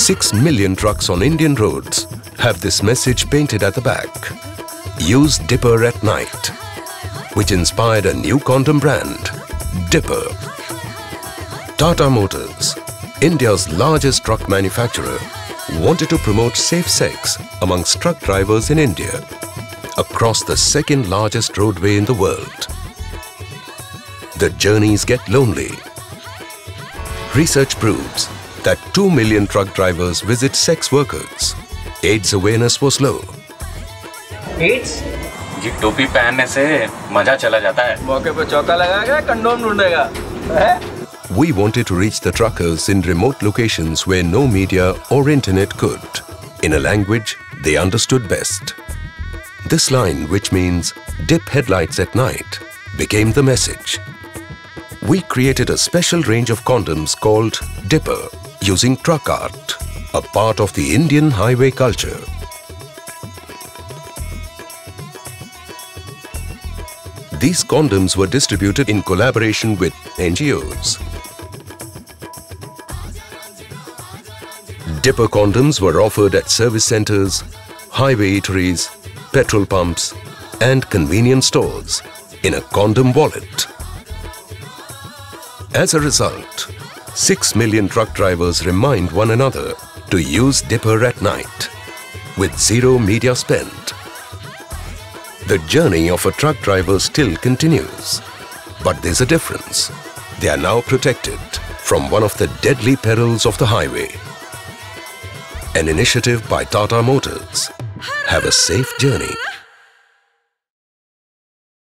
6 million trucks on Indian roads have this message painted at the back. Use Dipper at night, which inspired a new condom brand, Dipper. Tata Motors, India's largest truck manufacturer, wanted to promote safe sex amongst truck drivers in India across the second largest roadway in the world. The journeys get lonely. Research proves that 2 million truck drivers visit sex workers. AIDS awareness was low. Ads जी टोपी पहनने से मजा चला जाता है मौके पे चौका लगाएगा कंडोम ढूंढेगा है We wanted to reach the truckers in remote locations where no media or internet could, in a language they understood best. This line, which means dip headlights at night, became the message. We created a special range of condoms called Dipper using truck art, a part of the Indian highway culture. These condoms were distributed in collaboration with NGOs. Dipper condoms were offered at service centers, highway eateries, petrol pumps, and convenience stores in a condom wallet. As a result, 6 million truck drivers remind one another to use Dipper at night with zero media spent. The journey of a truck driver still continues. But there's a difference. They are now protected from one of the deadly perils of the highway. An initiative by Tata Motors. Have a safe journey.